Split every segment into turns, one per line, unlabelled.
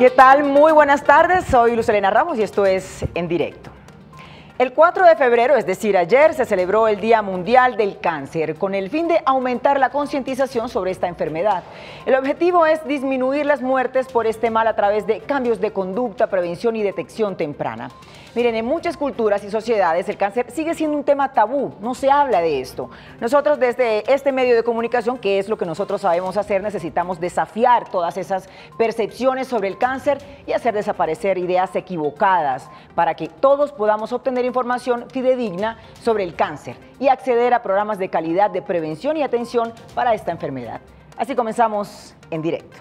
¿Qué tal? Muy buenas tardes, soy Lucelena Ramos y esto es En Directo. El 4 de febrero, es decir, ayer, se celebró el Día Mundial del Cáncer con el fin de aumentar la concientización sobre esta enfermedad. El objetivo es disminuir las muertes por este mal a través de cambios de conducta, prevención y detección temprana. Miren, en muchas culturas y sociedades el cáncer sigue siendo un tema tabú, no se habla de esto. Nosotros desde este medio de comunicación, que es lo que nosotros sabemos hacer, necesitamos desafiar todas esas percepciones sobre el cáncer y hacer desaparecer ideas equivocadas para que todos podamos obtener información fidedigna sobre el cáncer y acceder a programas de calidad de prevención y atención para esta enfermedad. Así comenzamos en directo.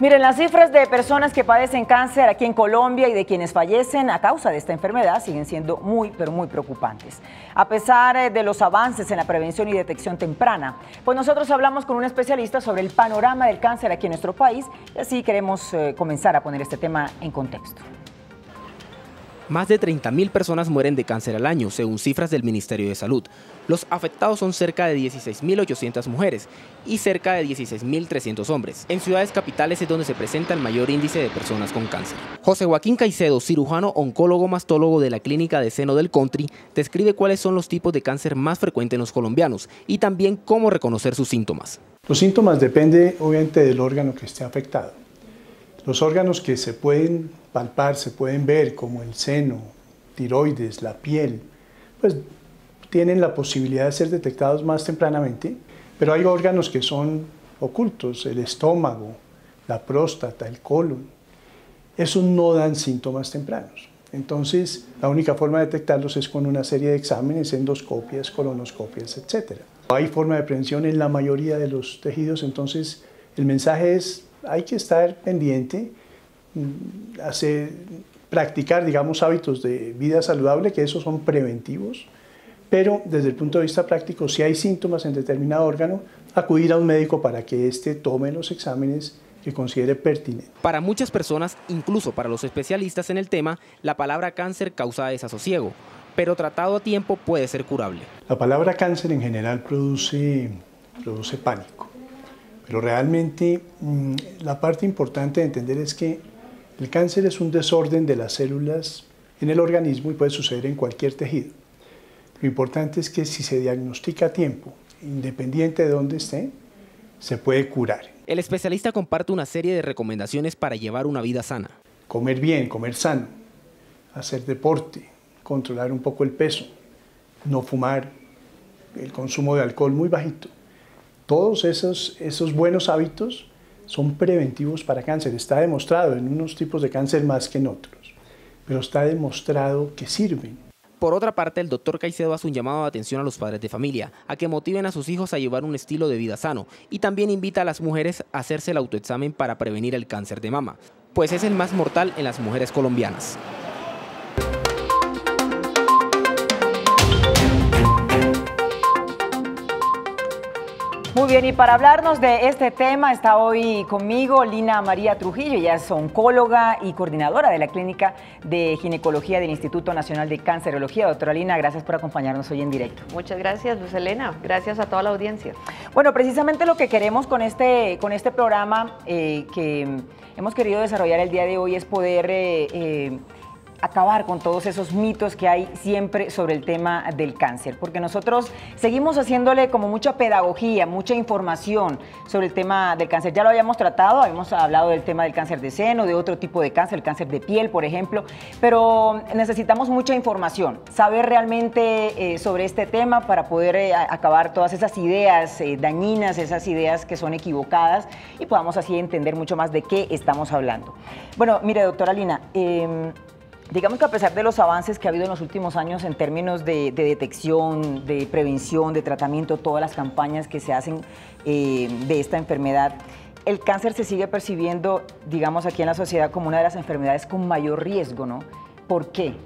Miren, las cifras de personas que padecen cáncer aquí en Colombia y de quienes fallecen a causa de esta enfermedad siguen siendo muy, pero muy preocupantes. A pesar eh, de los avances en la prevención y detección temprana, pues nosotros hablamos con un especialista sobre el panorama del cáncer aquí en nuestro país y así queremos eh, comenzar a poner este tema en contexto.
Más de 30.000 personas mueren de cáncer al año, según cifras del Ministerio de Salud. Los afectados son cerca de 16.800 mujeres y cerca de 16.300 hombres. En ciudades capitales es donde se presenta el mayor índice de personas con cáncer. José Joaquín Caicedo, cirujano oncólogo mastólogo de la Clínica de Seno del Country, describe cuáles son los tipos de cáncer más frecuentes en los colombianos y también cómo reconocer sus síntomas.
Los síntomas dependen obviamente del órgano que esté afectado. Los órganos que se pueden palpar, se pueden ver, como el seno, tiroides, la piel, pues tienen la posibilidad de ser detectados más tempranamente, pero hay órganos que son ocultos, el estómago, la próstata, el colon. Esos no dan síntomas tempranos. Entonces, la única forma de detectarlos es con una serie de exámenes, endoscopias, colonoscopias, etc. Hay forma de prevención en la mayoría de los tejidos, entonces el mensaje es hay que estar pendiente, hacer, practicar, digamos, hábitos de vida saludable, que esos son preventivos, pero desde el punto de vista práctico, si hay síntomas en determinado órgano, acudir a un médico para que éste tome los exámenes que considere pertinentes.
Para muchas personas, incluso para los especialistas en el tema, la palabra cáncer causa desasosiego, pero tratado a tiempo puede ser curable.
La palabra cáncer en general produce, produce pánico. Pero realmente mm, la parte importante de entender es que el cáncer es un desorden de las células en el organismo y puede suceder en cualquier tejido. Lo importante es que si se diagnostica a tiempo, independiente de dónde esté, se puede curar.
El especialista comparte una serie de recomendaciones para llevar una vida sana.
Comer bien, comer sano, hacer deporte, controlar un poco el peso, no fumar, el consumo de alcohol muy bajito. Todos esos, esos buenos hábitos son preventivos para cáncer. Está demostrado en unos tipos de cáncer más que en otros, pero está demostrado que sirven.
Por otra parte, el doctor Caicedo hace un llamado de atención a los padres de familia, a que motiven a sus hijos a llevar un estilo de vida sano y también invita a las mujeres a hacerse el autoexamen para prevenir el cáncer de mama, pues es el más mortal en las mujeres colombianas.
Muy bien, y para hablarnos de este tema está hoy conmigo Lina María Trujillo, ella es oncóloga y coordinadora de la Clínica de Ginecología del Instituto Nacional de Cancerología. Doctora Lina, gracias por acompañarnos hoy en directo.
Muchas gracias, Luz Elena. Gracias a toda la audiencia.
Bueno, precisamente lo que queremos con este, con este programa eh, que hemos querido desarrollar el día de hoy es poder... Eh, eh, acabar con todos esos mitos que hay siempre sobre el tema del cáncer, porque nosotros seguimos haciéndole como mucha pedagogía, mucha información sobre el tema del cáncer. Ya lo habíamos tratado, habíamos hablado del tema del cáncer de seno, de otro tipo de cáncer, el cáncer de piel, por ejemplo, pero necesitamos mucha información, saber realmente eh, sobre este tema para poder eh, acabar todas esas ideas eh, dañinas, esas ideas que son equivocadas y podamos así entender mucho más de qué estamos hablando. Bueno, mire, doctora Lina, em, Digamos que a pesar de los avances que ha habido en los últimos años en términos de, detección, de prevención, de tratamiento, todas las campañas que se hacen eh, de esta enfermedad, el cáncer se sigue percibiendo, digamos, aquí en la sociedad como una de las enfermedades con mayor riesgo, ¿no? ¿Por qué?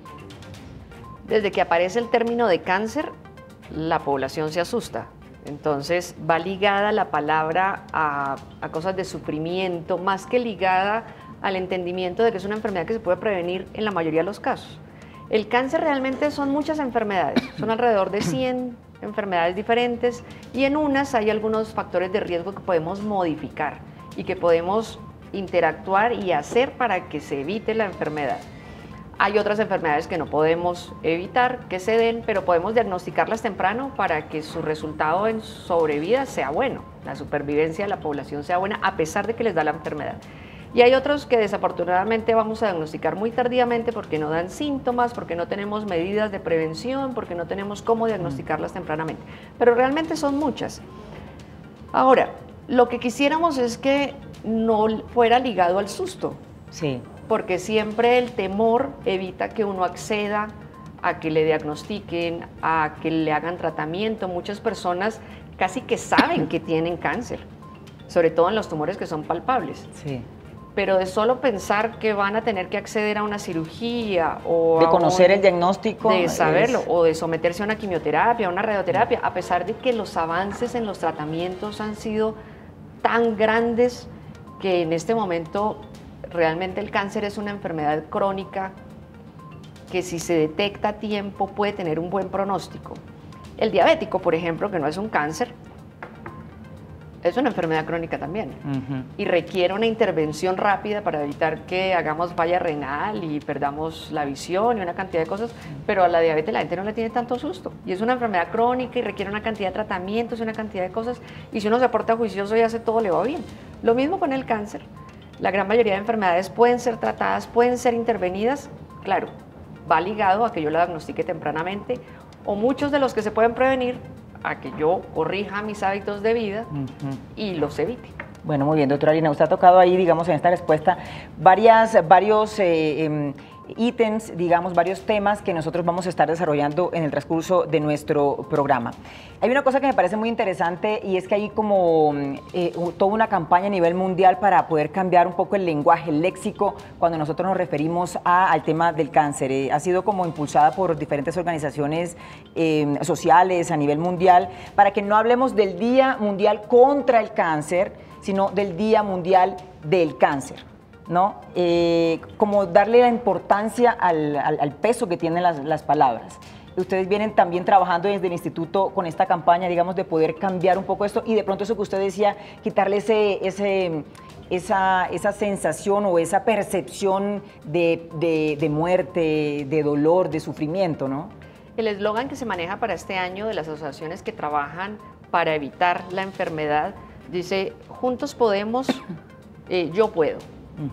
Desde que aparece el término de cáncer, la población se asusta. Entonces va ligada la palabra a, a cosas de sufrimiento, más que ligada al entendimiento de que es una enfermedad que se puede prevenir en la mayoría de los casos. El cáncer realmente son muchas enfermedades, son alrededor de 100 enfermedades diferentes y en unas hay algunos factores de riesgo que podemos modificar y que podemos interactuar y hacer para que se evite la enfermedad. Hay otras enfermedades que no podemos evitar que se den, pero podemos diagnosticarlas temprano para que su resultado en sobrevida sea bueno, la supervivencia de la población sea buena a pesar de que les da la enfermedad. Y hay otros que desafortunadamente vamos a diagnosticar muy tardíamente porque no dan síntomas, porque no tenemos medidas de prevención, porque no tenemos cómo diagnosticarlas tempranamente. Pero realmente son muchas. Ahora, lo que quisiéramos es que no fuera ligado al susto.
Sí.
Porque siempre el temor evita que uno acceda a que le diagnostiquen, a que le hagan tratamiento. Muchas personas casi que saben que tienen cáncer, sobre todo en los tumores que son palpables.
Sí
pero de solo pensar que van a tener que acceder a una cirugía o
de conocer el diagnóstico
de saberlo o de someterse a una quimioterapia, a una radioterapia, a pesar de que los avances en los tratamientos han sido tan grandes que en este momento realmente el cáncer es una enfermedad crónica que si se detecta a tiempo puede tener un buen pronóstico. El diabético, por ejemplo, que no es un cáncer, es una enfermedad crónica también. Y requiere una intervención rápida para evitar que hagamos falla renal y perdamos la visión y una cantidad de cosas, pero a la diabetes la gente no le tiene tanto susto. Y es una enfermedad crónica y requiere una cantidad de tratamientos y una cantidad de cosas. Y si uno se aporta juicioso y hace todo le va bien. Lo mismo con el cáncer. La gran mayoría de enfermedades pueden ser tratadas, pueden ser intervenidas, claro, va ligado a que yo lo diagnostique tempranamente o muchos de los que se pueden prevenir a que yo corrija mis hábitos de vida y los evite.
Bueno, muy bien, doctora Lina, usted ha tocado ahí, digamos, en esta respuesta varias, varios eh, em, ítems, digamos, varios temas que nosotros vamos a estar desarrollando en el transcurso de nuestro programa. Hay una cosa que me parece muy interesante y es que hay como eh, toda una campaña a nivel mundial para poder cambiar un poco el lenguaje, el léxico, cuando nosotros nos referimos al tema del cáncer. Eh, ha sido como impulsada por diferentes organizaciones eh, sociales a nivel mundial para que no hablemos del Día Mundial contra el Cáncer, sino del Día Mundial del Cáncer. ¿No? Eh, como darle la importancia al, peso que tienen las, palabras. Ustedes vienen también trabajando desde el instituto con esta campaña, digamos, de poder cambiar un poco esto y de pronto eso que usted decía, quitarle ese, ese, esa, esa sensación o esa percepción de, de muerte, de dolor, de sufrimiento, ¿no?
El eslogan que se maneja para este año de las asociaciones que trabajan para evitar la enfermedad dice, juntos podemos, eh, yo puedo.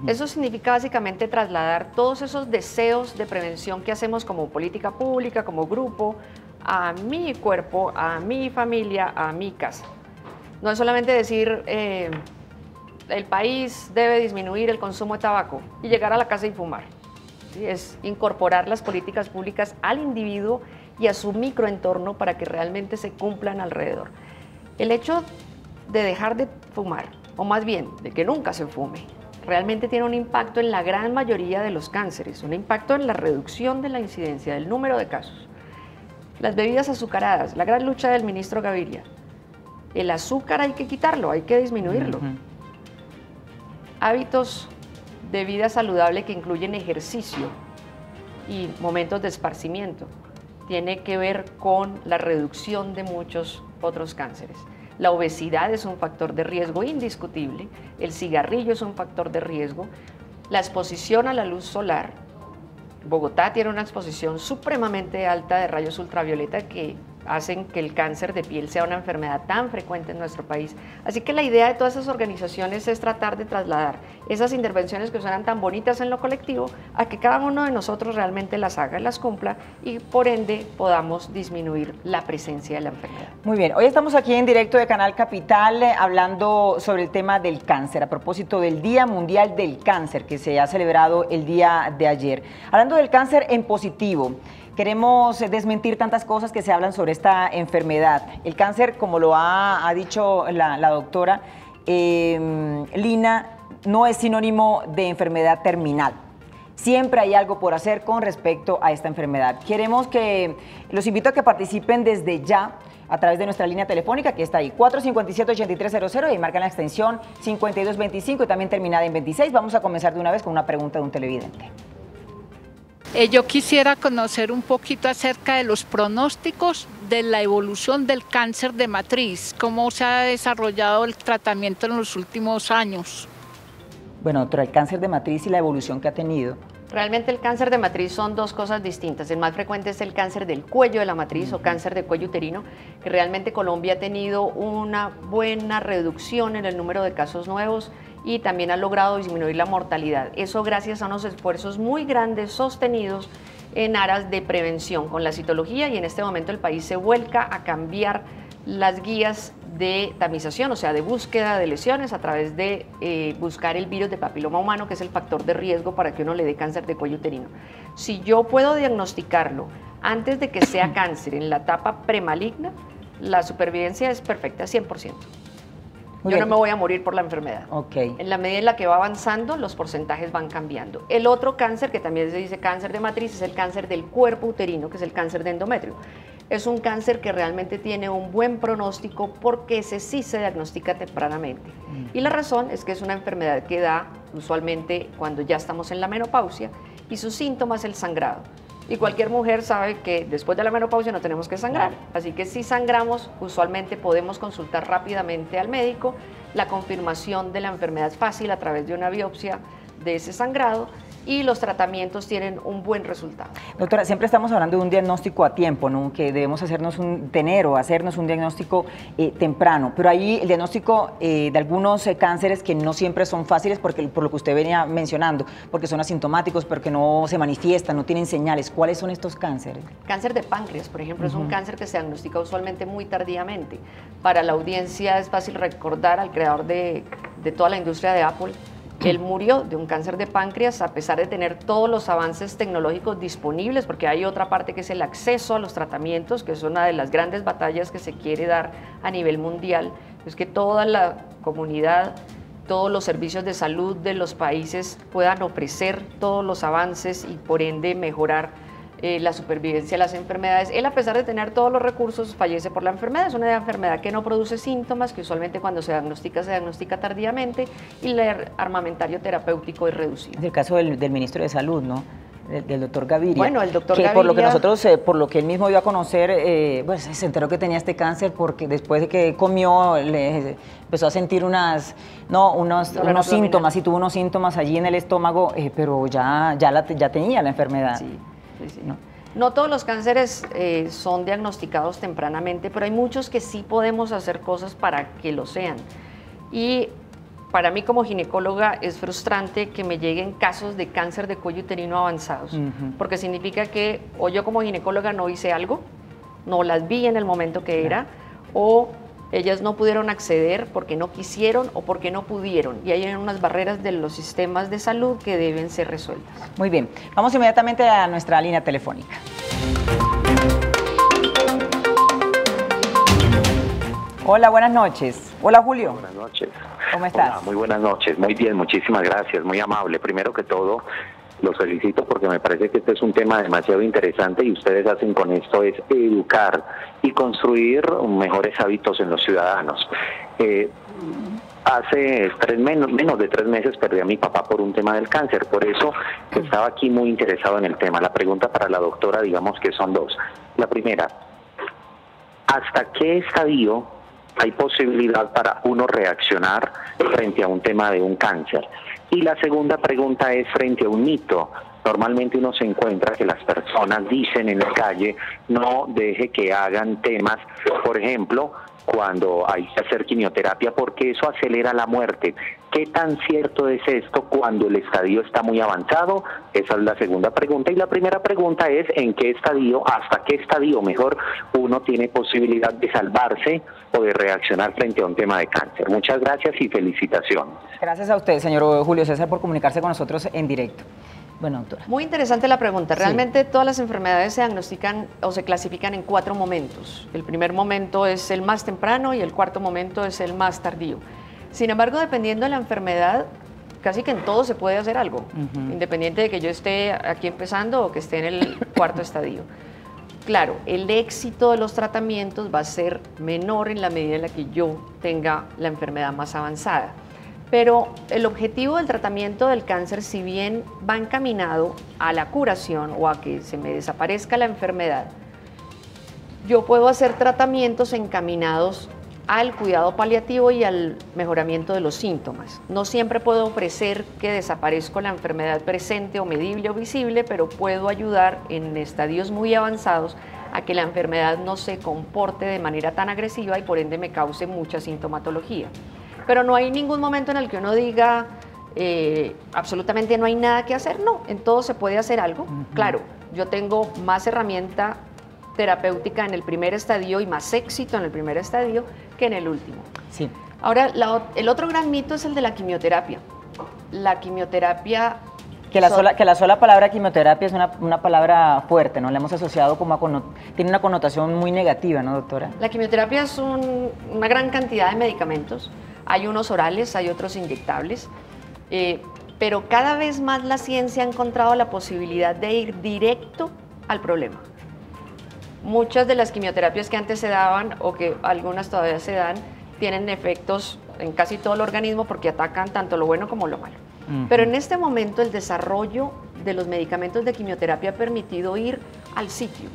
Eso significa básicamente trasladar todos esos deseos de prevención que hacemos como política pública, como grupo, a mi cuerpo, a mi familia, a mi casa. No es solamente decir, eh, el país debe disminuir el consumo de tabaco y llegar a la casa y fumar. Es incorporar las políticas públicas al individuo y a su microentorno para que realmente se cumplan alrededor. El hecho de dejar de fumar, o más bien de que nunca se fume, realmente tiene un impacto en la gran mayoría de los cánceres, un impacto en la reducción de la incidencia, del número de casos. Las bebidas azucaradas, la gran lucha del ministro Gaviria. El azúcar hay que quitarlo, hay que disminuirlo. Hábitos de vida saludable que incluyen ejercicio y momentos de esparcimiento. Tiene que ver con la reducción de muchos otros cánceres. La obesidad es un factor de riesgo indiscutible, el cigarrillo es un factor de riesgo, la exposición a la luz solar. Bogotá tiene una exposición supremamente alta de rayos ultravioleta que hacen que el cáncer de piel sea una enfermedad tan frecuente en nuestro país. Así que la idea de todas esas organizaciones es tratar de trasladar esas intervenciones que suenan tan bonitas en lo colectivo a que cada uno de nosotros realmente las haga las cumpla y por ende podamos disminuir la presencia de la enfermedad.
Muy bien, hoy estamos aquí en directo de Canal Capital eh, hablando sobre el tema del cáncer, a propósito del Día Mundial del Cáncer que se ha celebrado el día de ayer. Hablando del cáncer en positivo. Queremos desmentir tantas cosas que se hablan sobre esta enfermedad. El cáncer, como lo ha, dicho la, doctora em, Lina, no es sinónimo de enfermedad terminal. Siempre hay algo por hacer con respecto a esta enfermedad. Queremos que los invito a que participen desde ya a través de nuestra línea telefónica que está ahí, 457-8300 y marcan la extensión 5225 y también terminada en 26. Vamos a comenzar de una vez con una pregunta de un televidente.
Eh, yo quisiera conocer un poquito acerca de los pronósticos de la evolución del cáncer de matriz, cómo se ha desarrollado el tratamiento en los últimos años.
Bueno, doctora, el cáncer de matriz y la evolución que ha tenido.
Realmente el cáncer de matriz son dos cosas distintas. El más frecuente es el cáncer del cuello de la matriz o cáncer de cuello uterino, que realmente Colombia ha tenido una buena reducción en el número de casos nuevos y también ha logrado disminuir la mortalidad. Eso gracias a unos esfuerzos muy grandes sostenidos en aras de prevención con la citología y en este momento el país se vuelca a cambiar las guías de tamización, o sea, de búsqueda de lesiones a través de eh, buscar el virus de papiloma humano, que es el factor de riesgo para que uno le dé cáncer de cuello uterino. Si yo puedo diagnosticarlo antes de que sea cáncer en la etapa premaligna, la supervivencia es perfecta, 100%. Yo no me voy a morir por la enfermedad.
Okay.
En la medida en la que va avanzando, los porcentajes van cambiando. El otro cáncer, que también se dice cáncer de matriz, es el cáncer del cuerpo uterino, que es el cáncer de endometrio es un cáncer que realmente tiene un buen pronóstico porque ese sí se diagnostica tempranamente. Mm. Y la razón es que es una enfermedad que da usualmente cuando ya estamos en la menopausia y su síntoma es el sangrado. Y cualquier mujer sabe que después de la menopausia no tenemos que sangrar. Así que si sangramos, usualmente podemos consultar rápidamente al médico. La confirmación de la enfermedad es fácil a través de una biopsia de ese sangrado y los tratamientos tienen un buen resultado.
Doctora, siempre estamos hablando de un diagnóstico a tiempo, ¿no? que debemos hacernos un, tener o hacernos un diagnóstico eh, temprano, pero ahí el diagnóstico eh, de algunos eh, cánceres que no siempre son fáciles porque, por lo que usted venía mencionando, porque son asintomáticos, porque no se manifiestan, no tienen señales. ¿Cuáles son estos cánceres?
Cáncer de páncreas, por ejemplo, es un cáncer que se diagnostica usualmente muy tardíamente. Para la audiencia es fácil recordar al creador de, de toda la industria de Apple, él murió de un cáncer de páncreas a pesar de tener todos los avances tecnológicos disponibles, porque hay otra parte que es el acceso a los tratamientos, que es una de las grandes batallas que se quiere dar a nivel mundial. Es que toda la comunidad, todos los servicios de salud de los países puedan ofrecer todos los avances y por ende mejorar eh, la supervivencia de las enfermedades. Él, a pesar de tener todos los recursos, fallece por la enfermedad. Es una enfermedad que no produce síntomas, que usualmente cuando se diagnostica, se diagnostica tardíamente y el armamentario terapéutico es reducido.
Es el caso del, ministro de Salud, ¿no? Del, doctor Gaviria.
Bueno, el doctor
que Por lo que nosotros, eh, por lo que él mismo dio a conocer, eh, pues se enteró que tenía este cáncer porque después de que comió, le empezó a sentir unas, no, unos, unos síntomas y tuvo unos síntomas allí en el estómago, pero ya, ya, la, ya tenía la enfermedad.
Sí. ¿No? todos los cánceres eh, son diagnosticados tempranamente, pero hay muchos que sí podemos hacer cosas para que lo sean. Y para mí como ginecóloga es frustrante que me lleguen casos de cáncer de cuello uterino avanzados, porque significa que o yo como ginecóloga no hice algo, no las vi en el momento que era, o ellas no pudieron acceder porque no quisieron o porque no pudieron. Y hay unas barreras de los sistemas de salud que deben ser resueltas.
Muy bien, vamos inmediatamente a nuestra línea telefónica. Hola, buenas noches. Hola, Julio.
Buenas noches.
¿Cómo estás?
muy buenas noches. Muy bien, muchísimas gracias. Muy amable. Primero que todo, los felicito porque me parece que este es un tema demasiado interesante y ustedes hacen con esto es educar y construir mejores hábitos en los ciudadanos. Eh, hace tres menos, menos de tres meses perdí a mi papá por un tema del cáncer, por eso estaba aquí muy interesado en el tema. La pregunta para la doctora, digamos que son dos. La primera, ¿hasta qué estadio hay posibilidad para uno reaccionar frente a un tema de un cáncer? Y la segunda pregunta es frente a un mito. Normalmente uno se encuentra que las personas dicen en la calle, no deje que hagan temas, por ejemplo, cuando hay que hacer quimioterapia, porque eso acelera la muerte. ¿Qué tan cierto es esto cuando el estadio está muy avanzado? Esa es la segunda pregunta. Y la primera pregunta es, ¿en qué estadio, hasta qué estadio mejor uno tiene posibilidad de salvarse o de reaccionar frente a un tema de cáncer? Muchas gracias y felicitaciones.
Gracias a usted, señor Julio César, por comunicarse con nosotros en directo. Bueno, doctora.
Muy interesante la pregunta. Realmente todas las enfermedades se diagnostican o se clasifican en cuatro momentos. El primer momento es el más temprano y el cuarto momento es el más tardío. Sin embargo, dependiendo de la enfermedad, casi que en todo se puede hacer algo, independiente de que yo esté aquí empezando o que esté en el cuarto estadio. claro, el éxito de los tratamientos va a ser menor en la medida en la que yo tenga la enfermedad más avanzada. Pero el objetivo del tratamiento del cáncer, si bien va encaminado a la curación o a que se me desaparezca la enfermedad, yo puedo hacer tratamientos encaminados al cuidado paliativo y al mejoramiento de los síntomas. No siempre puedo ofrecer que desaparezca la enfermedad presente o medible o visible, pero puedo ayudar en estadios muy avanzados a que la enfermedad no se comporte de manera tan agresiva y por ende me cause mucha sintomatología. Pero no hay ningún momento en el que uno diga, eh, absolutamente no hay nada que hacer, no, en todo se puede hacer algo. Claro, yo tengo más herramienta terapéutica en el primer estadio y más éxito en el primer estadio que en el último.
Sí.
Ahora, el otro gran mito es el de la quimioterapia. La quimioterapia...
Que la, sola, que la sola palabra quimioterapia es una, una palabra fuerte, ¿no? La hemos asociado como a tiene una connotación muy negativa, ¿no, doctora?
La quimioterapia es una gran cantidad de medicamentos hay unos orales, hay otros inyectables, eh, pero cada vez más la ciencia ha encontrado la posibilidad de ir directo al problema. Muchas de las quimioterapias que antes se daban o que algunas todavía se dan tienen efectos en casi todo el organismo porque atacan tanto lo bueno como lo malo. Pero en este momento el desarrollo de los medicamentos de quimioterapia ha permitido ir al sitio,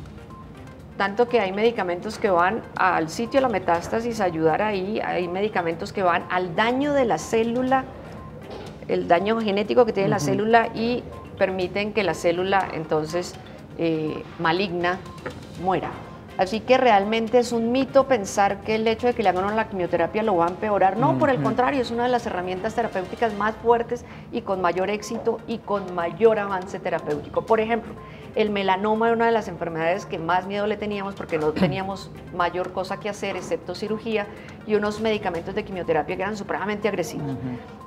tanto que hay medicamentos que van al sitio de la metástasis a ayudar ahí, hay medicamentos que van al daño de la célula, el daño genético que tiene la célula y permiten que la célula entonces eh, maligna muera. Así que realmente es un mito pensar que el hecho de que le hagan la quimioterapia lo va a empeorar. No, por el contrario, es una de las herramientas terapéuticas más fuertes y con mayor éxito y con mayor avance terapéutico. Por ejemplo, el melanoma era una de las enfermedades que más miedo le teníamos porque no teníamos mayor cosa que hacer excepto cirugía y unos medicamentos de quimioterapia que eran supremamente agresivos.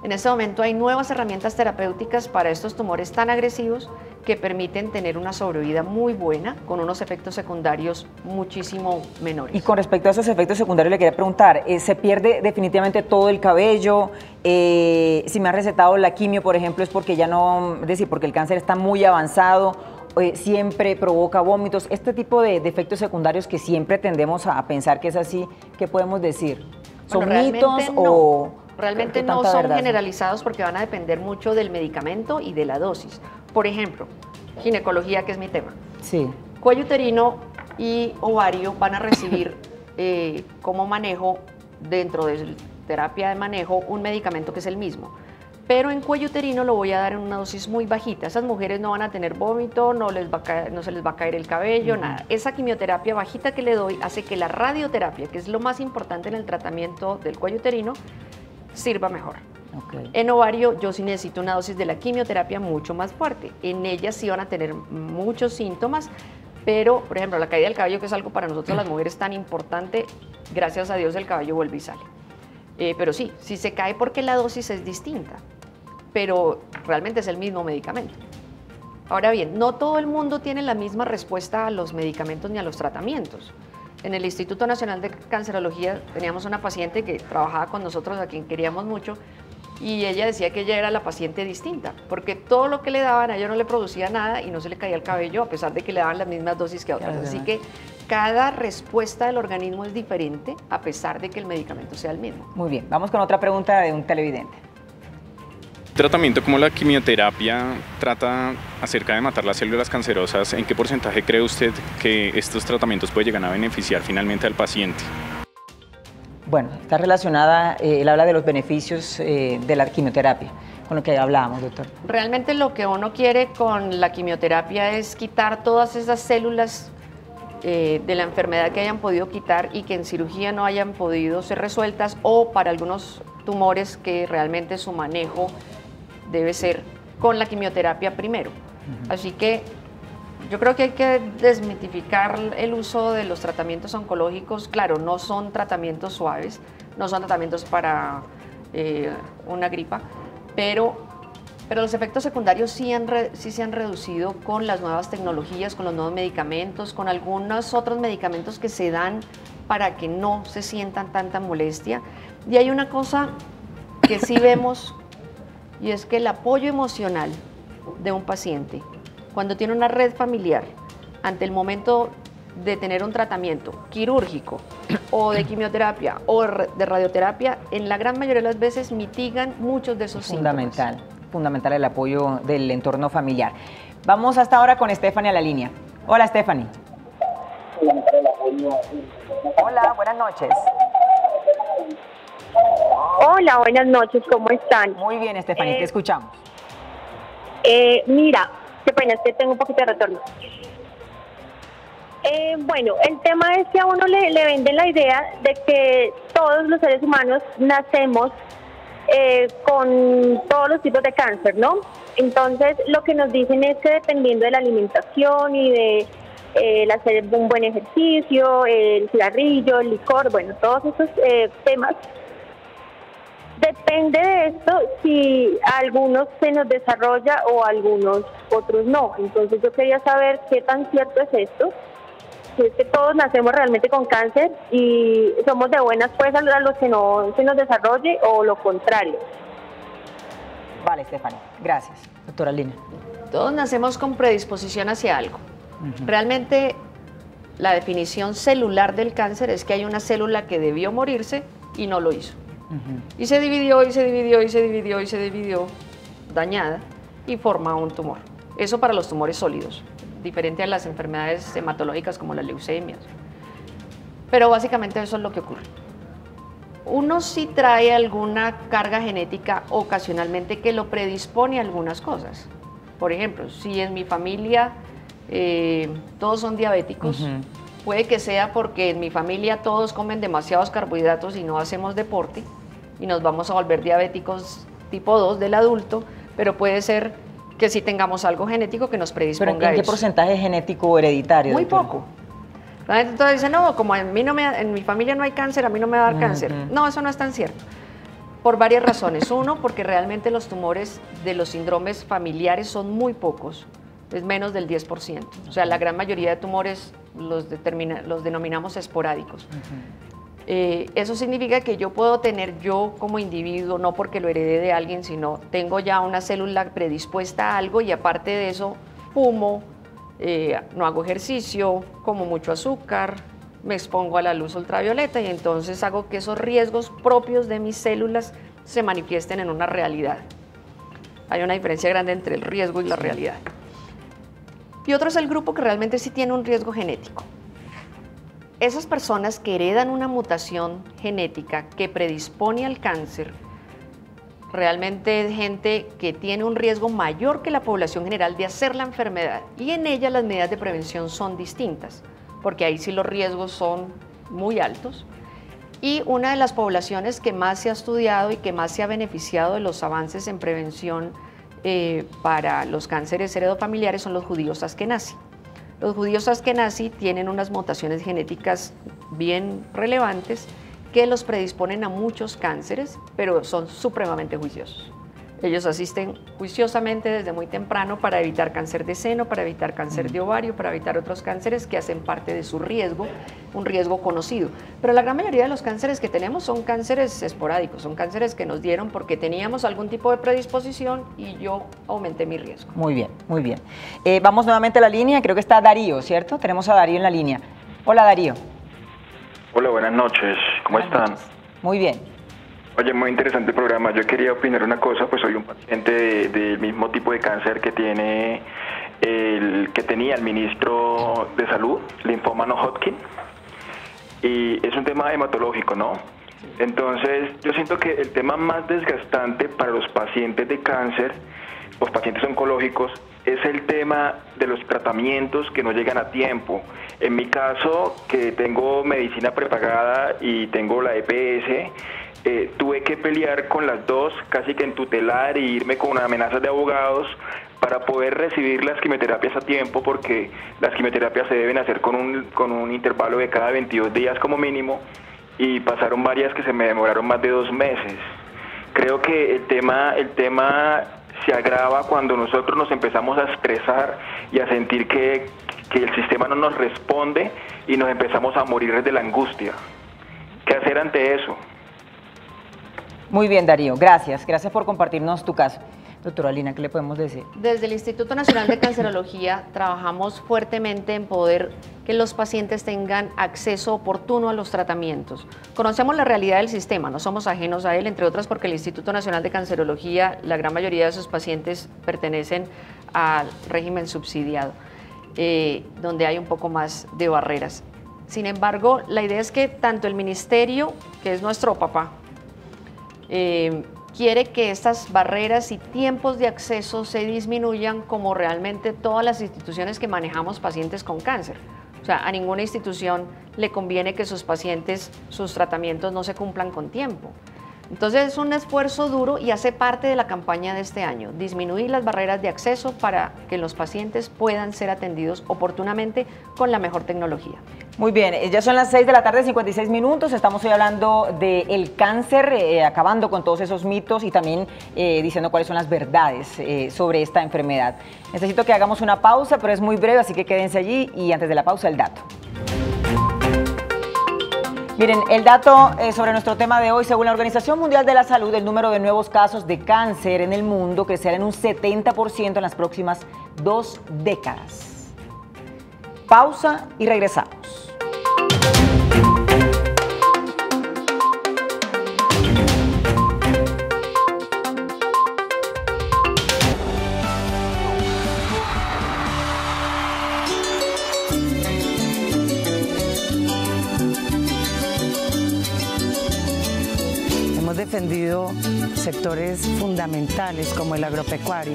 En este momento hay nuevas herramientas terapéuticas para estos tumores tan agresivos que permiten tener una sobrevida muy buena con unos efectos secundarios muchísimo menores.
Y con respecto a esos efectos secundarios le quería preguntar, eh, ¿se pierde definitivamente todo el cabello? Eh, si me ha recetado la quimio, por ejemplo, es porque ya no, es decir, porque el cáncer está muy avanzado eh, siempre provoca vómitos, este tipo de, efectos secundarios que siempre tendemos a, pensar que es así, ¿qué podemos decir?
¿Son mitos o...? Realmente no son generalizados porque van a depender mucho del medicamento y de la dosis. Por ejemplo, ginecología, que es mi tema.
Sí.
Cuello uterino y ovario van a recibir eh, como manejo dentro de terapia de manejo un medicamento que es el mismo pero en cuello uterino lo voy a dar en una dosis muy bajita. Esas mujeres no van a tener vómito, no, les va no se les va a caer el cabello, nada. Esa quimioterapia bajita que le doy hace que la radioterapia, que es lo más importante en el tratamiento del cuello uterino, sirva mejor. En ovario yo sí necesito una dosis de la quimioterapia mucho más fuerte. En ella sí van a tener muchos síntomas, pero por ejemplo la caída del cabello, que es algo para nosotros las mujeres tan importante, gracias a Dios el cabello vuelve y sale. Eh, pero sí, si se cae porque la dosis es distinta pero realmente es el mismo medicamento. Ahora bien, no todo el mundo tiene la misma respuesta a los medicamentos ni a los tratamientos. En el Instituto Nacional de Cancerología teníamos una paciente que trabajaba con nosotros, a quien queríamos mucho, y ella decía que ella era la paciente distinta, porque todo lo que le daban a ella no le producía nada y no se le caía el cabello, a pesar de que le daban las mismas dosis que a otras. Así que cada respuesta del organismo es diferente, a pesar de que el medicamento sea el mismo.
Muy bien, vamos con otra pregunta de un televidente
tratamiento como la quimioterapia trata acerca de matar las células cancerosas, ¿en qué porcentaje cree usted que estos tratamientos pueden llegar a beneficiar finalmente al paciente?
Bueno, está relacionada, eh, él habla de los beneficios eh, de la quimioterapia, con lo que hablábamos, doctor.
Realmente lo que uno quiere con la quimioterapia es quitar todas esas células eh, de la enfermedad que hayan podido quitar y que en cirugía no hayan podido ser resueltas o para algunos tumores que realmente su manejo debe ser con la quimioterapia primero. Así que yo creo que hay que desmitificar el uso de los tratamientos oncológicos. Claro, no son tratamientos suaves, no son tratamientos para eh, una gripa, pero, pero los efectos secundarios sí, sí se han reducido con las nuevas tecnologías, con los nuevos medicamentos, con algunos otros medicamentos que se dan para que no se sientan tanta molestia. Y hay una cosa que sí vemos y es que el apoyo emocional de un paciente, cuando tiene una red familiar, ante el momento de tener un tratamiento quirúrgico o de quimioterapia o de radioterapia, en la gran mayoría de las veces mitigan muchos de esos
fundamental, síntomas. Fundamental el apoyo del entorno familiar. Vamos hasta ahora con Stephanie a la línea. Hola, Stephanie. Hola, buenas noches.
Hola, buenas noches, ¿cómo están?
Muy bien, Stephanie, te eh, escuchamos.
Eh, mira, qué pena, es que tengo un poquito de retorno. Eh, bueno, el tema es que a uno le, le, venden la idea de que todos los seres humanos nacemos eh, con todos los tipos de cáncer, ¿no? Entonces, lo que nos dicen es que dependiendo de la alimentación y de el hacer un buen ejercicio, el cigarrillo, el licor, bueno, todos esos temas Depende de esto si algunos se nos desarrolla o algunos otros no. Entonces yo quería saber qué tan cierto es esto. Si es que todos nacemos realmente con cáncer y somos de buenas pues a los que no se nos desarrolle o lo contrario.
Vale, Estefania. Gracias. Doctora Lina.
Todos nacemos con predisposición hacia algo. Realmente la definición celular del cáncer es que hay una célula que debió morirse y no lo hizo. Y se dividió y se dividió y se dividió y se dividió, dañada, y forma un tumor. Eso para los tumores sólidos, diferente a las enfermedades hematológicas como las leucemias. Pero básicamente eso es lo que ocurre. Uno sí trae alguna carga genética ocasionalmente que lo predispone a algunas cosas. Por ejemplo, si en mi familia eh, todos son diabéticos, puede que sea porque en mi familia todos comen demasiados carbohidratos y no hacemos deporte, y nos vamos a volver diabéticos tipo 2 del adulto, pero puede ser que sí tengamos algo genético que nos predisponga
¿Pero en qué porcentaje genético hereditario?
Muy poco. La gente entonces dice, no, como mí no me, en mi familia no hay cáncer, a mí no me va a dar cáncer. No, eso no es tan cierto. Por varias razones. Uno, porque realmente los tumores de los síndromes familiares son muy pocos, es menos del 10%. O sea, la gran mayoría de tumores los, determina, los denominamos esporádicos. Eh, eso significa que yo puedo tener yo como individuo, no porque lo heredé de alguien, sino tengo ya una célula predispuesta a algo y aparte de eso fumo, eh, no hago ejercicio, como mucho azúcar, me expongo a la luz ultravioleta y entonces hago que esos riesgos propios de mis células se manifiesten en una realidad. Hay una diferencia grande entre el riesgo y la realidad. Y otro es el grupo que realmente sí tiene un riesgo genético esas personas que heredan una mutación genética que predispone al cáncer, realmente es gente que tiene un riesgo mayor que la población general de hacer la enfermedad y en ella las medidas de prevención son distintas, porque ahí sí los riesgos son muy altos. Y una de las poblaciones que más se ha estudiado y que más se ha beneficiado de los avances en prevención eh, para los cánceres heredofamiliares son los judíos askenazi. Los judíos askenazi tienen unas mutaciones genéticas bien relevantes que los predisponen a muchos cánceres, pero son supremamente juiciosos. Ellos asisten juiciosamente desde muy temprano para evitar cáncer de seno, para evitar cáncer de ovario, para evitar otros cánceres que hacen parte de su riesgo, un riesgo conocido. Pero la gran mayoría de los cánceres que tenemos son cánceres esporádicos, son cánceres que nos dieron porque teníamos algún tipo de predisposición y yo aumenté mi riesgo.
Muy bien, muy bien. Eh, vamos nuevamente a la línea, creo que está Darío, ¿cierto? Tenemos a Darío en la línea. Hola Darío.
Hola, buenas noches. ¿Cómo están?
Muy bien.
Oye, muy interesante el programa. Yo quería opinar una cosa, pues soy un paciente del mismo tipo de cáncer que tiene el que tenía el ministro de Salud, linfoma no Hodgkin, y es un tema hematológico, ¿no? Entonces, yo siento que el tema más desgastante para los pacientes de cáncer, los pacientes oncológicos, es el tema de los tratamientos que no llegan a tiempo. En mi caso, que tengo medicina prepagada y tengo la EPS, eh, tuve que pelear con las dos, casi que en tutelar e irme con amenazas de abogados para poder recibir las quimioterapias a tiempo, porque las quimioterapias se deben hacer con un, con un intervalo de cada 22 días como mínimo, y pasaron varias que se me demoraron más de dos meses. Creo que el tema, el tema se agrava cuando nosotros nos empezamos a estresar y a sentir que, que el sistema no nos responde y nos empezamos a morir desde la angustia. ¿Qué hacer ante eso?
Muy bien, Darío. Gracias. Gracias por compartirnos tu caso. Doctora Lina, ¿qué le podemos decir?
Desde el Instituto Nacional de Cancerología trabajamos fuertemente en poder que los pacientes tengan acceso oportuno a los tratamientos. Conocemos la realidad del sistema, no somos ajenos a él, entre otras porque el Instituto Nacional de Cancerología, la gran mayoría de sus pacientes pertenecen al régimen subsidiado, eh, donde hay un poco más de barreras. Sin embargo, la idea es que tanto el ministerio, que es nuestro papá, eh, quiere que estas barreras y tiempos de acceso se disminuyan como realmente todas las instituciones que manejamos pacientes con cáncer. O sea, a ninguna institución le conviene que sus pacientes, sus tratamientos no se cumplan con tiempo. Entonces es un esfuerzo duro y hace parte de la campaña de este año, disminuir las barreras de acceso para que los pacientes puedan ser atendidos oportunamente con la mejor tecnología.
Muy bien, eh, ya son las 6 de la tarde, 56 minutos. Estamos hoy hablando del cáncer, eh, acabando con todos esos mitos y también eh, diciendo cuáles son las verdades sobre esta enfermedad. Necesito que hagamos una pausa, pero es muy breve, así que quédense allí y antes de la pausa el dato. Miren, el dato eh, sobre nuestro tema de hoy, según la Organización Mundial de la Salud, el número de nuevos casos de cáncer en el mundo crecerá en un 70% en las próximas dos décadas. Pausa y regresamos.
Defendido sectores fundamentales como el agropecuario,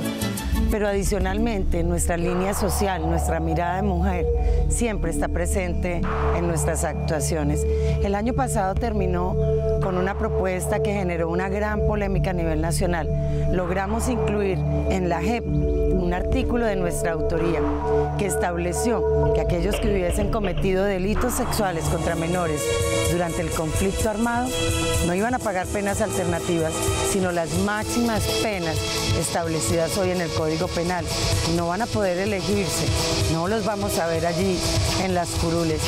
pero adicionalmente nuestra línea social, nuestra mirada de mujer, siempre está presente en nuestras actuaciones. El año pasado terminó con una propuesta que generó una gran polémica a nivel nacional. Logramos incluir en la JEP un artículo de nuestra autoría que estableció que aquellos que hubiesen cometido delitos sexuales contra menores durante el conflicto armado no iban a pagar penas alternativas, sino las máximas penas establecidas hoy en el Código Penal. No van a poder elegirse, no los vamos a ver allí en las curules.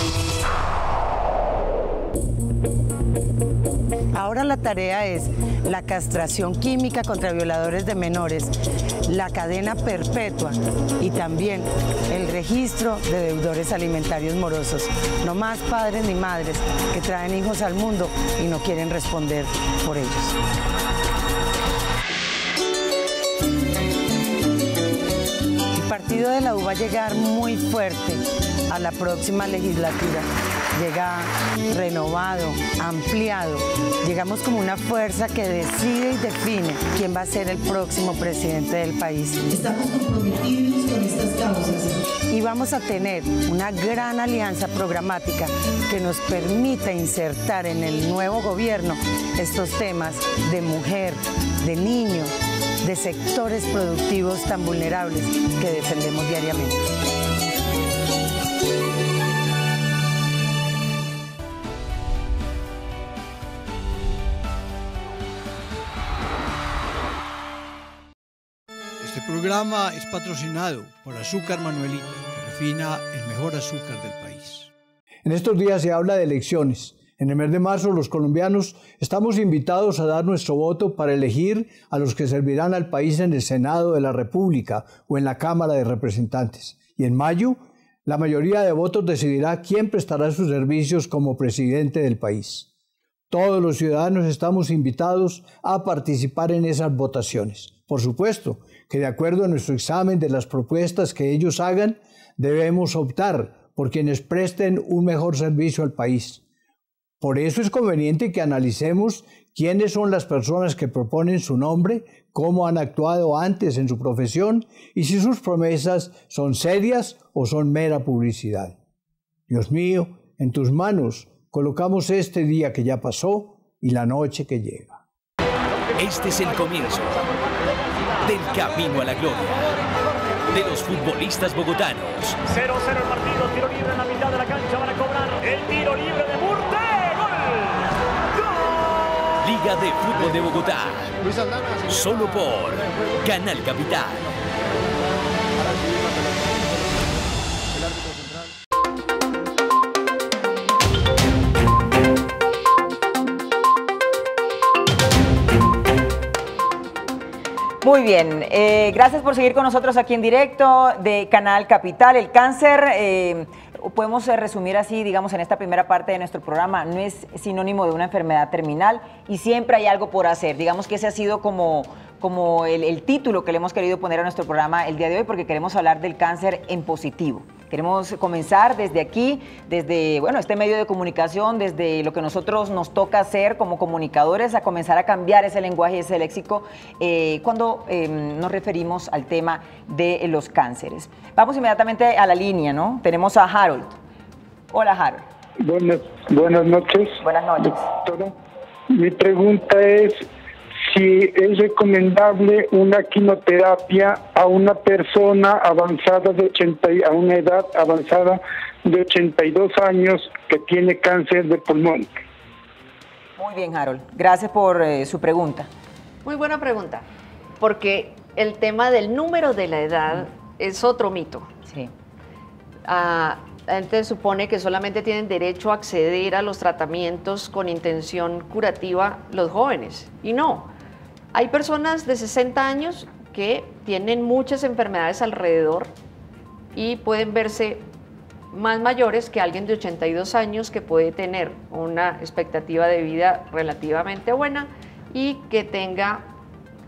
Ahora la tarea es la castración química contra violadores de menores, la cadena perpetua y también el registro de deudores alimentarios morosos. No más padres ni madres que traen hijos al mundo y no quieren responder por ellos. El partido de la U va a llegar muy fuerte a la próxima legislatura llega renovado, ampliado. Llegamos como una fuerza que decide y define quién va a ser el próximo presidente del país.
Estamos comprometidos con estas causas.
Y vamos a tener una gran alianza programática que nos permita insertar en el nuevo gobierno estos temas de mujer, de niño, de sectores productivos tan vulnerables que defendemos diariamente.
Programa es patrocinado por Azúcar Manuelita, que refina el mejor azúcar del país.
En estos días se habla de elecciones. En el mes de marzo los colombianos estamos invitados a dar nuestro voto para elegir a los que servirán al país en el Senado de la República o en la Cámara de Representantes. Y en mayo, la mayoría de votos decidirá quién prestará sus servicios como presidente del país. Todos los ciudadanos estamos invitados a participar en esas votaciones. Por supuesto, que de acuerdo a nuestro examen de las propuestas que ellos hagan, debemos optar por quienes presten un mejor servicio al país. Por eso es conveniente que analicemos quiénes son las personas que proponen su nombre, cómo han actuado antes en su profesión y si sus promesas son serias o son mera publicidad. Dios mío, en tus manos colocamos este día que ya pasó y la noche que llega.
Este es el comienzo del camino a la gloria de los futbolistas bogotanos.
0-0 el partido, tiro libre en la mitad de la cancha van a cobrar el tiro libre de Murte. ¡Gol!
Liga de Fútbol de Bogotá. Solo por Canal Capital.
Muy bien, eh, gracias por seguir con nosotros aquí en directo de Canal Capital. El cáncer, eh, podemos resumir así, digamos, en esta primera parte de nuestro programa, no es sinónimo de una enfermedad terminal y siempre hay algo por hacer. Digamos que ese ha sido como, como el, el título que le hemos querido poner a nuestro programa el día de hoy porque queremos hablar del cáncer en positivo. Queremos comenzar desde aquí, desde bueno, este medio de comunicación, desde lo que nosotros nos toca hacer como comunicadores, a comenzar a cambiar ese lenguaje y ese léxico eh, cuando eh, nos referimos al tema de los cánceres. Vamos inmediatamente a la línea, ¿no? Tenemos a Harold. Hola, Harold.
Buenas, buenas noches.
Buenas noches.
Doctora, mi pregunta es si es recomendable una quimioterapia a una persona avanzada de 80, y- a una edad avanzada de 82 años que tiene cáncer de pulmón.
Muy bien, Harold. Gracias por eh, su pregunta.
Muy buena pregunta, porque el tema del número de la edad es otro mito.
Sí.
Ah, la gente supone que solamente tienen derecho a acceder a los tratamientos con intención curativa los jóvenes, y no. Hay personas de 60 años que tienen muchas enfermedades alrededor y pueden verse más mayores que alguien de 82 años que puede tener una expectativa de vida relativamente buena y que tenga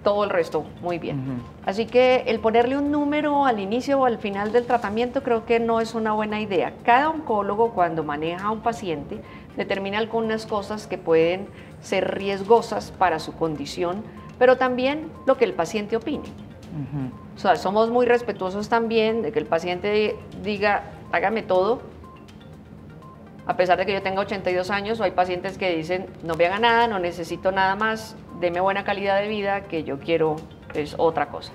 todo el resto muy bien. Así que el ponerle un número al inicio o al final del tratamiento creo que no es una buena idea. Cada oncólogo cuando maneja a un paciente determina algunas cosas que pueden ser riesgosas para su condición, pero también lo que el paciente opine. O sea, somos muy respetuosos también de que el paciente diga, hágame todo, a pesar de que yo tenga 82 años, o hay pacientes que dicen, no me haga nada, no necesito nada más, deme buena calidad de vida, que yo quiero es otra cosa.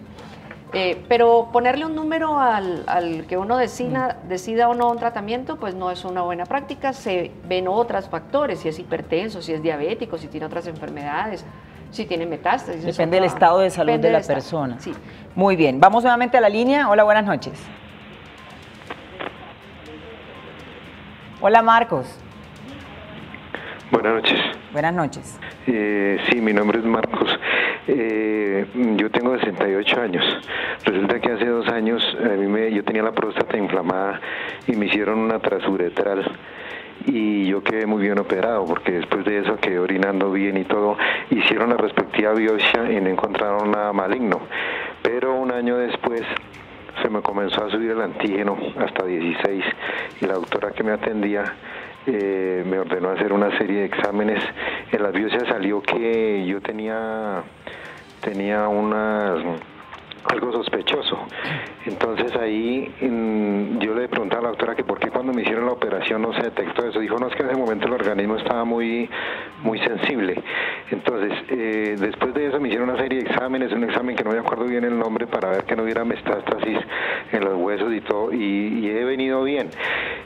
Eh, pero ponerle un número al, al que uno decida, decida o no un tratamiento, pues no es una buena práctica. Se ven otros factores, si es hipertenso, si es diabético, si tiene otras enfermedades, si tiene metástasis.
Depende del estado de salud
depende
de la persona.
Sí.
Muy bien. Vamos nuevamente a la línea. Hola, buenas noches. Hola, Marcos.
Buenas noches.
Buenas noches.
Eh, sí, mi nombre es Marcos. Eh, yo tengo 68 años. Resulta que hace dos años a mí me, yo tenía la próstata inflamada y me hicieron una trasuretral y yo quedé muy bien operado porque después de eso quedé orinando bien y todo. Hicieron la respectiva biopsia y no encontraron nada maligno. Pero un año después se me comenzó a subir el antígeno hasta 16 y la doctora que me atendía eh, me ordenó hacer una serie de exámenes. En las biopsias salió que yo tenía tenía unas algo sospechoso. Entonces ahí mm, yo le pregunté a la doctora que por qué cuando me hicieron la operación no se detectó eso. Dijo, no, es que en ese momento el organismo estaba muy, muy sensible. Entonces, eh, después de eso me hicieron una serie de exámenes, un examen que no me acuerdo bien el nombre para ver que no hubiera metástasis en los huesos y todo, y, he venido bien.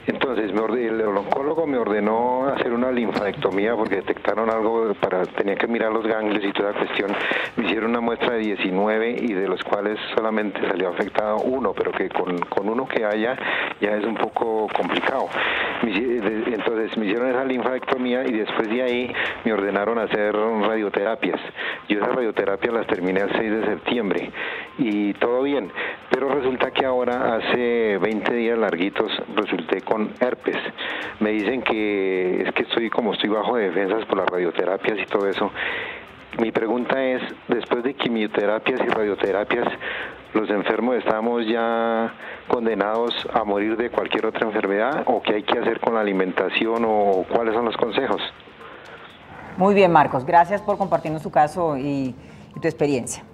Entonces, me el oncólogo me ordenó hacer una linfadectomía porque detectaron algo, para tenía que mirar los ganglios y toda la cuestión. Me hicieron una muestra de 19 y de los cuales solamente salió afectado uno, pero que con, con uno que haya ya es un poco complicado. Entonces me hicieron esa linfadectomía y después de ahí me ordenaron hacer radioterapias. Yo esas radioterapias las terminé el 6 de septiembre y todo bien, pero resulta que ahora hace 20 días larguitos resulté con herpes. Me dicen que es que estoy como estoy bajo de defensas por las radioterapias y todo eso. Mi pregunta es, después de quimioterapias y radioterapias, ¿los enfermos estamos ya condenados a morir de cualquier otra enfermedad o qué hay que hacer con la alimentación o cuáles son los consejos?
Muy bien, Marcos. Gracias por compartirnos tu caso y, y tu experiencia.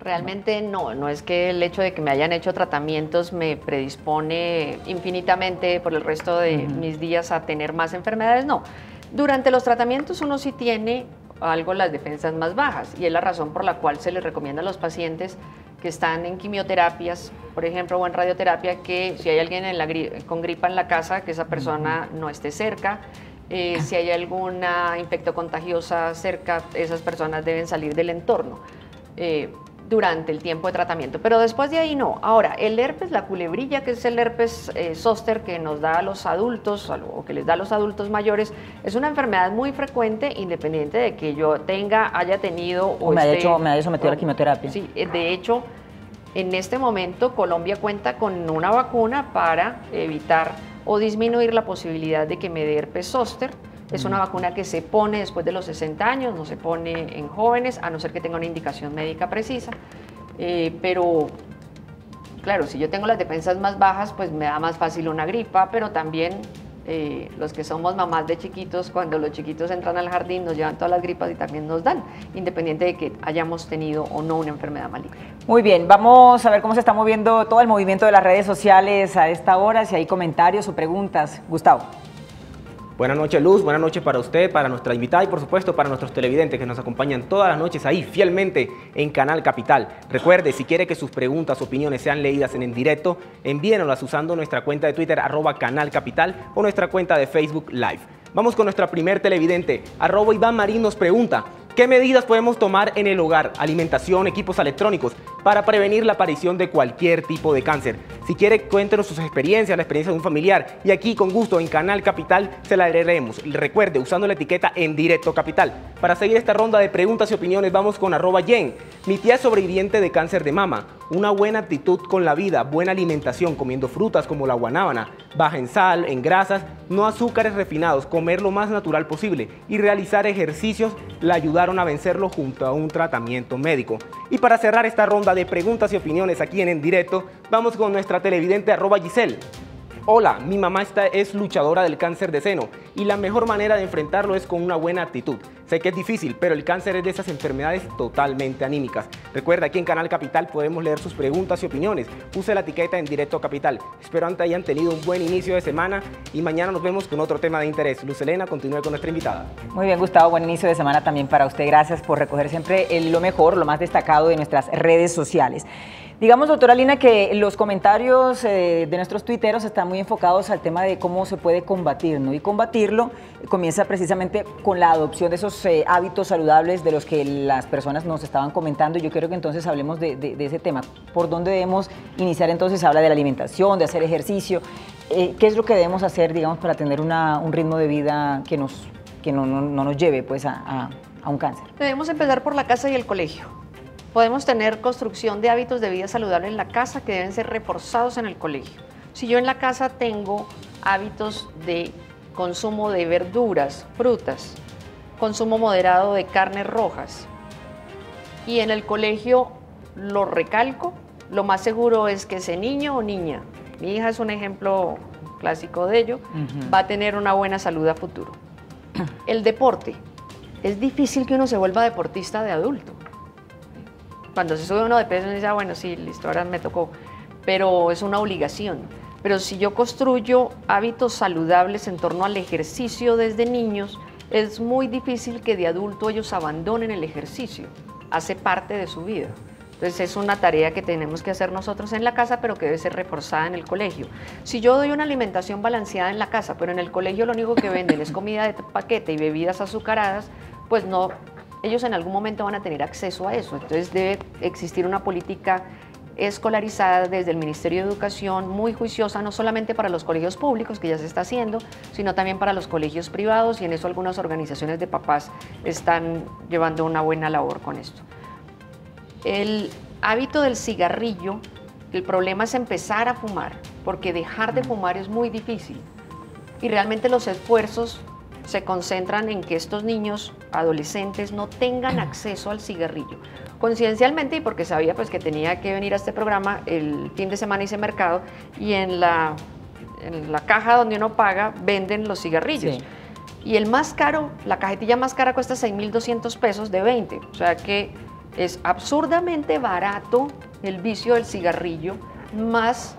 Realmente no, no es que el hecho de que me hayan hecho tratamientos me predispone infinitamente por el resto de mis días a tener más enfermedades, no. Durante los tratamientos uno sí tiene algo las defensas más bajas y es la razón por la cual se les recomienda a los pacientes que están en quimioterapias, por ejemplo, o en radioterapia, que si hay alguien en la gri- con gripa en la casa, que esa persona no esté cerca. Eh, si hay alguna infecto contagiosa cerca, esas personas deben salir del entorno. Eh, durante el tiempo de tratamiento. Pero después de ahí no. Ahora, el herpes, la culebrilla, que es el herpes eh, zóster que nos da a los adultos o que les da a los adultos mayores, es una enfermedad muy frecuente independiente de que yo tenga, haya tenido
o, me, haya hecho, me haya sometido a la quimioterapia.
Sí, eh, de hecho, en este momento Colombia cuenta con una vacuna para evitar o disminuir la posibilidad de que me dé herpes zóster es una vacuna que se pone después de los 60 años, no se pone en jóvenes, a no ser que tenga una indicación médica precisa. Eh, pero, claro, si yo tengo las defensas más bajas, pues me da más fácil una gripa, pero también eh, los que somos mamás de chiquitos, cuando los chiquitos entran al jardín, nos llevan todas las gripas y también nos dan, independiente de que hayamos tenido o no una enfermedad maligna.
Muy bien, vamos a ver cómo se está moviendo todo el movimiento de las redes sociales a esta hora, si hay comentarios o preguntas. Gustavo.
Buenas noches Luz, buenas noches para usted, para nuestra invitada y por supuesto para nuestros televidentes que nos acompañan todas las noches ahí fielmente en Canal Capital. Recuerde, si quiere que sus preguntas opiniones sean leídas en el directo, envíenlas usando nuestra cuenta de Twitter arroba Canal Capital o nuestra cuenta de Facebook Live. Vamos con nuestra primer televidente, arroba Iván Marín nos pregunta, ¿Qué medidas podemos tomar en el hogar, alimentación, equipos electrónicos, para prevenir la aparición de cualquier tipo de cáncer? Si quiere, cuéntenos sus experiencias, la experiencia de un familiar, y aquí con gusto en Canal Capital se la leeremos. Recuerde, usando la etiqueta en directo capital. Para seguir esta ronda de preguntas y opiniones, vamos con arroba Yen. Mi tía es sobreviviente de cáncer de mama. Una buena actitud con la vida, buena alimentación, comiendo frutas como la guanábana, baja en sal, en grasas, no azúcares refinados, comer lo más natural posible y realizar ejercicios la a vencerlo junto a un tratamiento médico. Y para cerrar esta ronda de preguntas y opiniones aquí en En Directo, vamos con nuestra televidente arroba Giselle. Hola, mi mamá es luchadora del cáncer de seno y la mejor manera de enfrentarlo es con una buena actitud. Sé que es difícil, pero el cáncer es de esas enfermedades totalmente anímicas. Recuerda, aquí en Canal Capital podemos leer sus preguntas y opiniones. Use la etiqueta en directo Capital. Espero que hayan tenido un buen inicio de semana y mañana nos vemos con otro tema de interés. Luz Elena, continúe con nuestra invitada.
Muy bien, Gustavo, buen inicio de semana también para usted. Gracias por recoger siempre lo mejor, lo más destacado de nuestras redes sociales. Digamos, doctora Lina, que los comentarios eh, de nuestros tuiteros están muy enfocados al tema de cómo se puede combatir, ¿no? Y combatirlo comienza precisamente con la adopción de esos eh, hábitos saludables de los que las personas nos estaban comentando. Yo quiero que entonces hablemos de, ese tema. ¿Por dónde debemos iniciar entonces? Habla de la alimentación, de hacer ejercicio. Eh, ¿Qué es lo que debemos hacer, digamos, para tener un ritmo de vida que, nos, que no, nos lleve pues, a un cáncer?
Debemos empezar por la casa y el colegio Podemos tener construcción de hábitos de vida saludable en la casa que deben ser reforzados en el colegio. Si yo en la casa tengo hábitos de consumo de verduras, frutas, consumo moderado de carnes rojas y en el colegio lo recalco, lo más seguro es que ese niño o niña, mi hija es un ejemplo clásico de ello, va a tener una buena salud a futuro. El deporte. Es difícil que uno se vuelva deportista de adulto cuando se sube uno de peso, uno dice, ah, bueno, sí, listo, ahora me tocó. Pero es una obligación. Pero si yo construyo hábitos saludables en torno al ejercicio desde niños, es muy difícil que de adulto ellos abandonen el ejercicio. Hace parte de su vida. Entonces es una tarea que tenemos que hacer nosotros en la casa, pero que debe ser reforzada en el colegio. Si yo doy una alimentación balanceada en la casa, pero en el colegio lo único que venden es comida de paquete y bebidas azucaradas, pues no, ellos en algún momento van a tener acceso a eso. Entonces debe existir una política escolarizada desde el Ministerio de Educación, muy juiciosa, no solamente para los colegios públicos, que ya se está haciendo, sino también para los colegios privados y en eso algunas organizaciones de papás están llevando una buena labor con esto. El hábito del cigarrillo, el problema es empezar a fumar, porque dejar de fumar es muy difícil y realmente los esfuerzos se concentran en que estos niños, adolescentes, no tengan acceso al cigarrillo. Conciencialmente y porque sabía pues que tenía que venir a este programa, el fin de semana hice mercado y en la, en la caja donde uno paga venden los cigarrillos. Y el más caro, la cajetilla más cara cuesta 6.200 pesos de 20. O sea que es absurdamente barato el vicio del cigarrillo, más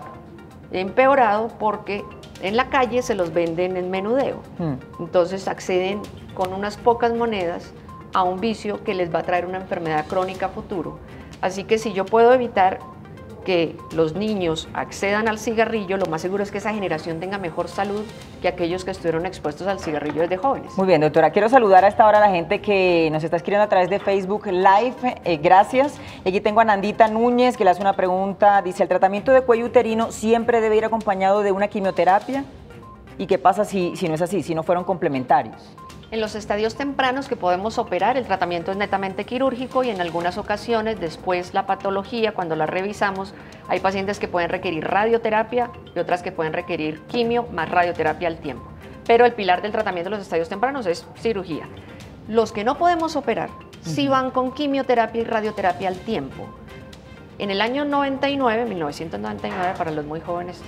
empeorado porque en la calle se los venden en menudeo. Hmm. Entonces acceden con unas pocas monedas a un vicio que les va a traer una enfermedad crónica a futuro. Así que si yo puedo evitar que los niños accedan al cigarrillo, lo más seguro es que esa generación tenga mejor salud que aquellos que estuvieron expuestos al cigarrillo desde jóvenes.
Muy bien, doctora. Quiero saludar a esta hora a la gente que nos está escribiendo a través de Facebook Live. Eh, gracias. Aquí tengo a Nandita Núñez que le hace una pregunta. Dice, ¿el tratamiento de cuello uterino siempre debe ir acompañado de una quimioterapia? ¿Y qué pasa si, si no es así, si no fueron complementarios?
En los estadios tempranos que podemos operar, el tratamiento es netamente quirúrgico y en algunas ocasiones, después la patología, cuando la revisamos, hay pacientes que pueden requerir radioterapia y otras que pueden requerir quimio más radioterapia al tiempo. Pero el pilar del tratamiento de los estadios tempranos es cirugía. Los que no podemos operar sí van con quimioterapia y radioterapia al tiempo. En el año 99, 1999, para los muy jóvenes,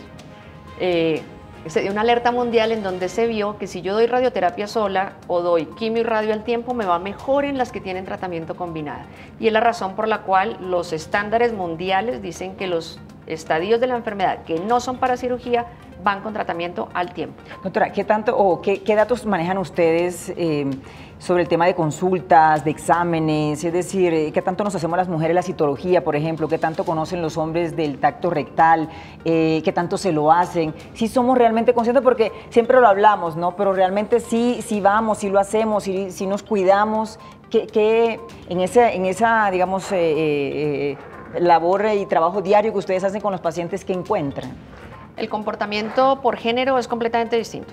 eh, se dio una alerta mundial en donde se vio que si yo doy radioterapia sola o doy quimio y radio al tiempo, me va mejor en las que tienen tratamiento combinado. Y es la razón por la cual los estándares mundiales dicen que los estadios de la enfermedad que no son para cirugía van con tratamiento al tiempo.
Doctora, ¿qué tanto o qué, datos manejan ustedes eh, sobre el tema de consultas, de exámenes? Es decir, eh, ¿qué tanto nos hacemos las mujeres la citología, por ejemplo? ¿Qué tanto conocen los hombres del tacto rectal? Eh, ¿Qué tanto se lo hacen? Si somos realmente conscientes, porque siempre lo hablamos, ¿no? Pero realmente sí, sí vamos, sí lo hacemos, sí, sí nos cuidamos. ¿Qué, en, ese, en esa, digamos, labor y trabajo diario que ustedes hacen con los pacientes que encuentran?
El comportamiento por género es completamente distinto.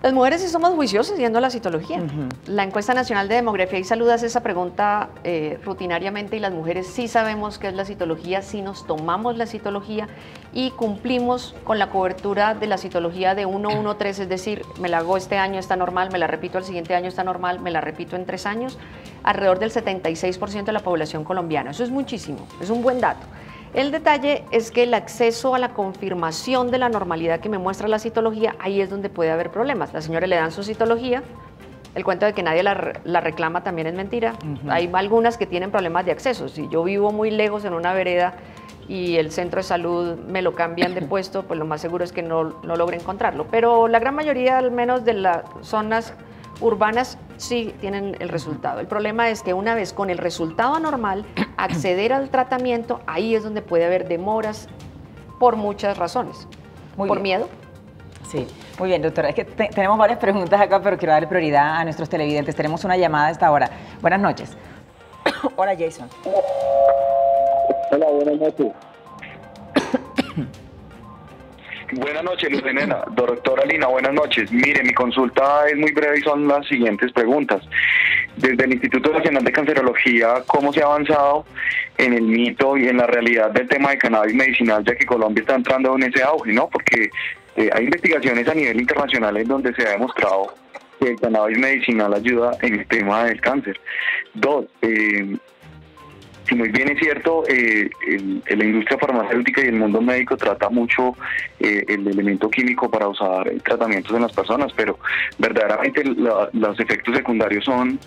Las mujeres sí somos juiciosas yendo a la citología. La encuesta nacional de demografía y salud hace esa pregunta eh, rutinariamente y las mujeres sí sabemos qué es la citología, sí nos tomamos la citología y cumplimos con la cobertura de la citología de 113, es decir, me la hago este año, está normal, me la repito el siguiente año, está normal, me la repito en tres años, alrededor del 76% de la población colombiana. Eso es muchísimo, es un buen dato. El detalle es que el acceso a la confirmación de la normalidad que me muestra la citología, ahí es donde puede haber problemas. La señora le dan su citología, el cuento de que nadie la, reclama también es mentira. Hay algunas que tienen problemas de acceso. Si yo vivo muy lejos en una vereda y el centro de salud me lo cambian de puesto, pues lo más seguro es que no, no logre encontrarlo. Pero la gran mayoría, al menos de las zonas urbanas sí tienen el resultado. El problema es que una vez con el resultado anormal, acceder al tratamiento, ahí es donde puede haber demoras por muchas razones. por miedo.
Sí, muy bien, doctora. Es que tenemos varias preguntas acá, pero quiero darle prioridad a nuestros televidentes. Tenemos una llamada a esta hora. Buenas noches. Hola, Jason.
Hola, buenas noches. Buenas noches, Luz Doctora Lina, buenas noches. Mire, mi consulta es muy breve y son las siguientes preguntas. Desde el Instituto Nacional de Cancerología, ¿cómo se ha avanzado en el mito y en la realidad del tema de cannabis medicinal, ya que Colombia está entrando en ese auge, ¿no? Porque eh, hay investigaciones a nivel internacional en donde se ha demostrado que el cannabis medicinal ayuda en el tema del cáncer. Dos, eh, si muy bien es cierto, eh, la industria farmacéutica y el mundo médico trata mucho eh, el elemento químico para usar tratamientos en las personas, pero verdaderamente los efectos secundarios son,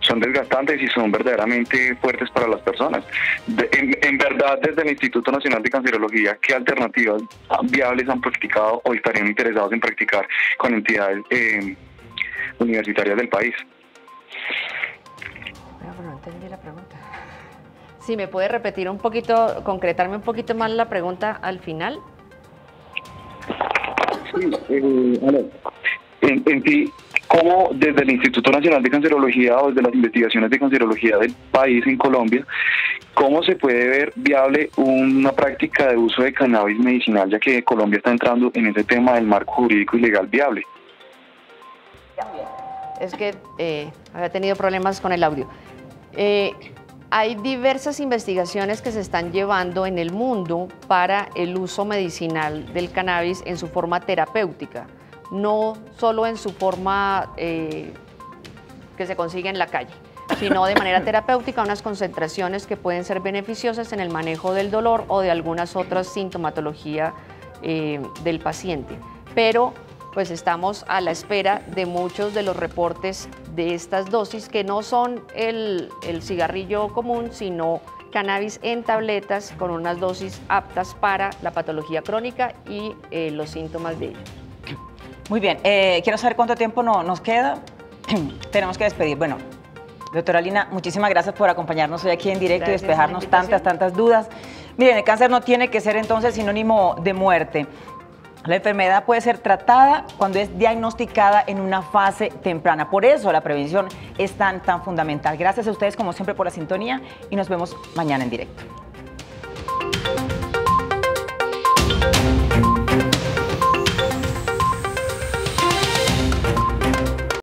son desgastantes y son verdaderamente fuertes para las personas. en, verdad, desde el Instituto Nacional de Cancerología, ¿qué alternativas viables han practicado o estarían interesados en practicar con entidades eh, universitarias del país?
no entendí la pregunta. Si me puede repetir un poquito, concretarme un poquito más la pregunta al final.
Sí, eh, en, en sí, ¿cómo desde el Instituto Nacional de Cancerología o desde las investigaciones de cancerología del país en Colombia, cómo se puede ver viable una práctica de uso de cannabis medicinal, ya que Colombia está entrando en ese tema del marco jurídico y legal viable?
Es que eh, había tenido problemas con el audio. Eh, hay diversas investigaciones que se están llevando en el mundo para el uso medicinal del cannabis en su forma terapéutica, no solo en su forma eh, que se consigue en la calle, sino de manera terapéutica, unas concentraciones que pueden ser beneficiosas en el manejo del dolor o de algunas otras sintomatologías eh, del paciente. Pero pues estamos a la espera de muchos de los reportes de estas dosis que no son el, cigarrillo común, sino cannabis en tabletas con unas dosis aptas para la patología crónica y eh, los síntomas de ello.
Muy bien, eh, quiero saber cuánto tiempo no, nos queda. Tenemos que despedir. Bueno, doctora Lina, muchísimas gracias por acompañarnos hoy aquí en directo y despejarnos tantas, tantas dudas. Miren, el cáncer no tiene que ser entonces sinónimo de muerte. La enfermedad puede ser tratada cuando es diagnosticada en una fase temprana. Por eso la prevención es tan, tan fundamental. Gracias a ustedes como siempre por la sintonía y nos vemos mañana en directo.